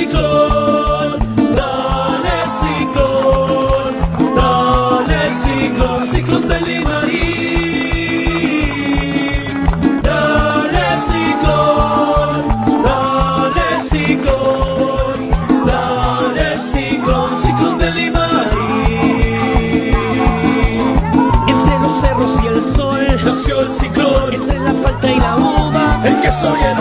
ciclón, dale ciclón, dale ciclón, ciclón del Limarí. Dale ciclón, dale ciclón, dale ciclón, ciclón del Limarí. Entre los cerros y el sol, Nació el ciclón, entre la palta y la uva, el queso y el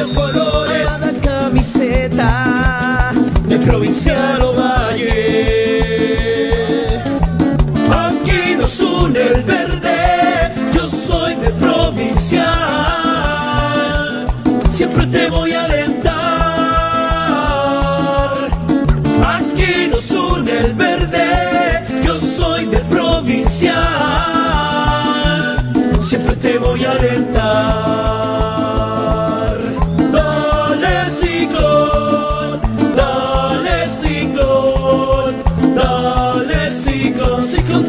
bellos colores, Cada camiseta de provincial o valle. Aquí nos une el verde, yo soy de provincial, siempre te voy a alentar. Aquí nos une el verde, yo soy de provincial, siempre te voy a alentar.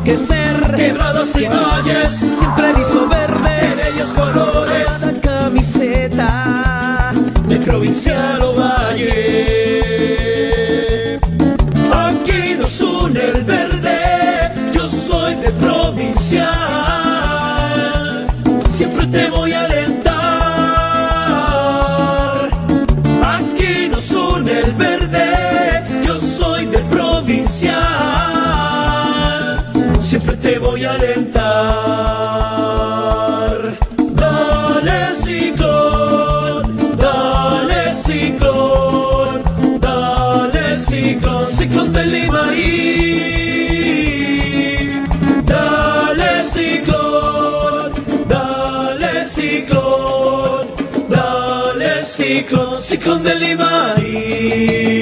Me vieron que ser, quebradas y valles, siempre de verde. bellos colores, Cada camiseta de provincial o valle. Aquí nos une el verde, yo soy de provincial, siempre te voy a alentar. Dale ciclón, dale ciclón, dale ciclón, ciclón del Limarí. Dale ciclón, dale ciclón, dale ciclón, ciclón del Limarí.